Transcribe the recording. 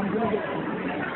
I'm gonna get.